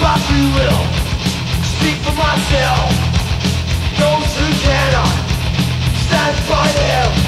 will speak for myself. Those who cannot stand by them,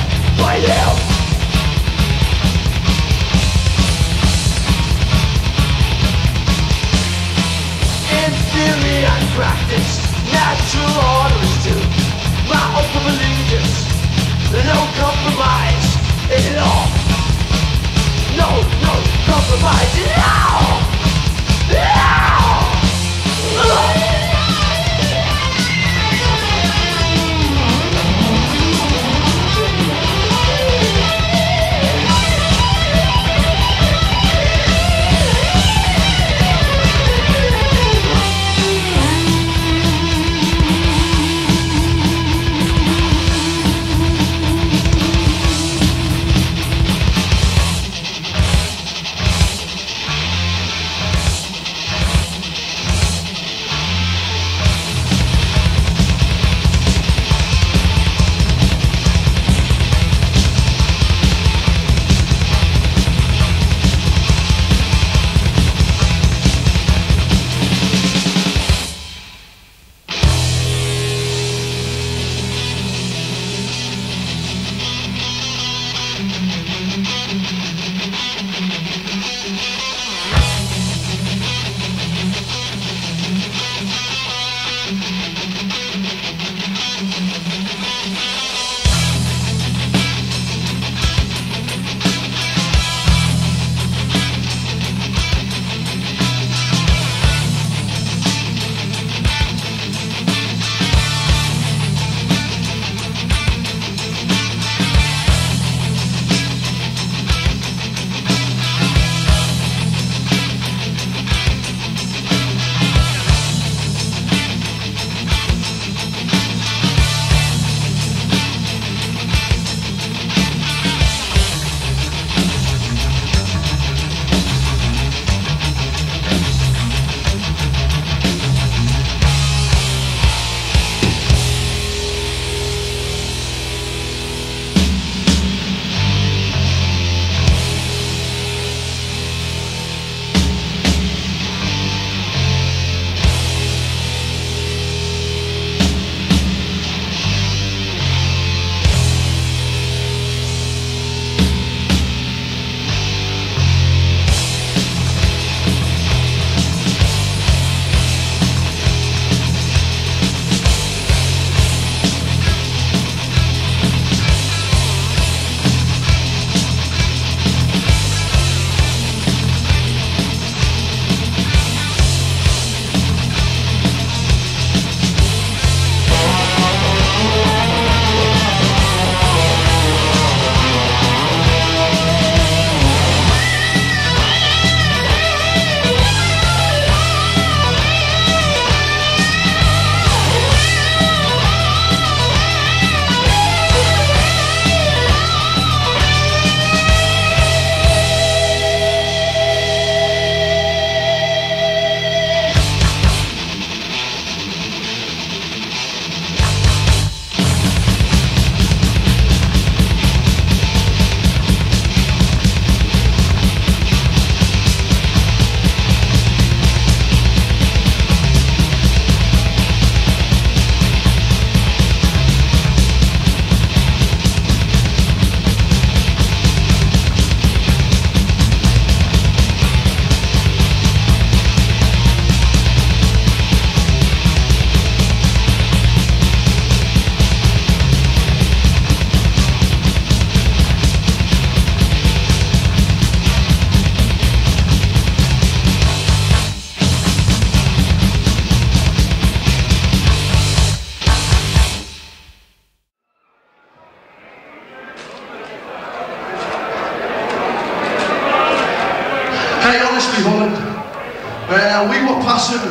uh, we were passing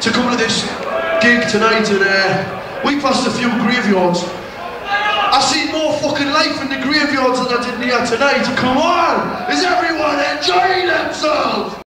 to come to this gig tonight and uh, we passed a few graveyards. I see more fucking life in the graveyards than I did here tonight. Come on! Is everyone enjoying themselves?